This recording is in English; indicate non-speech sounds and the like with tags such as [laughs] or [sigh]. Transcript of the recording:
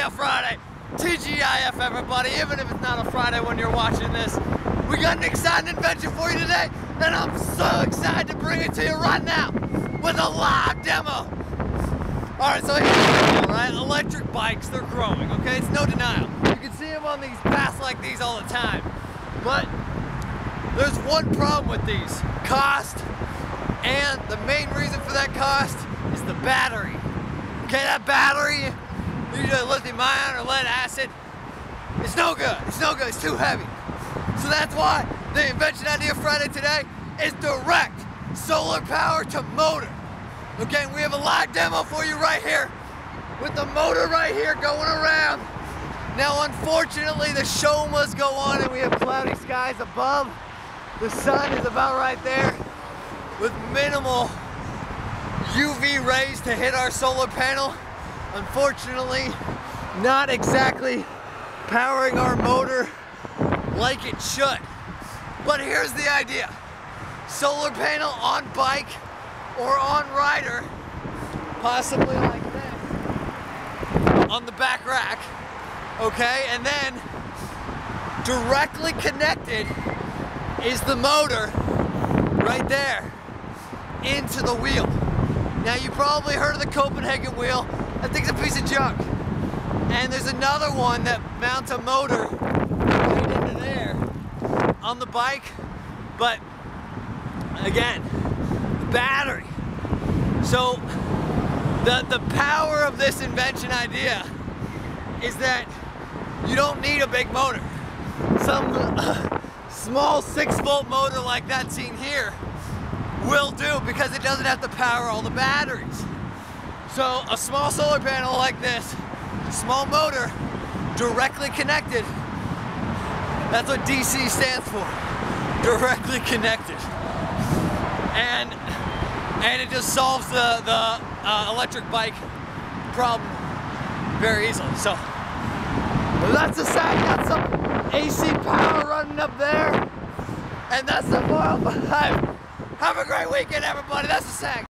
Friday. TGIF, everybody, even if it's not a Friday when you're watching this. We got an exciting invention for you today, and I'm so excited to bring it to you right now with a live demo. All right, so here's the deal, right? Electric bikes, they're growing, okay? It's no denial. You can see them on these paths like these all the time. But there's one problem with these, cost, and the main reason for that cost is the battery. Okay, that battery, usually lithium ion or lead acid, it's no good. It's no good. It's too heavy. So that's why the invention idea Friday today is direct solar power to motor. Okay, we have a live demo for you right here with the motor right here going around. Now, unfortunately, the show must go on and we have cloudy skies above. The sun is about right there with minimal UV rays to hit our solar panel. Unfortunately, not exactly powering our motor like it should. But here's the idea. Solar panel on bike or on rider, possibly like this, on the back rack, okay? And then directly connected is the motor right there into the wheel. Now you probably heard of the Copenhagen wheel. That thing's a piece of junk. And there's another one that mounts a motor right into there on the bike. But again, the battery. So the, the power of this invention idea is that you don't need a big motor. Some uh, [laughs] small six volt motor like that seen here will do because it doesn't have to power all the batteries. So a small solar panel like this, small motor, directly connected, that's what DC stands for, directly connected. And, and it just solves the, the uh, electric bike problem very easily. So that's the side, got some AC power running up there. And that's the 405. Have a great weekend, everybody. That's the SAG.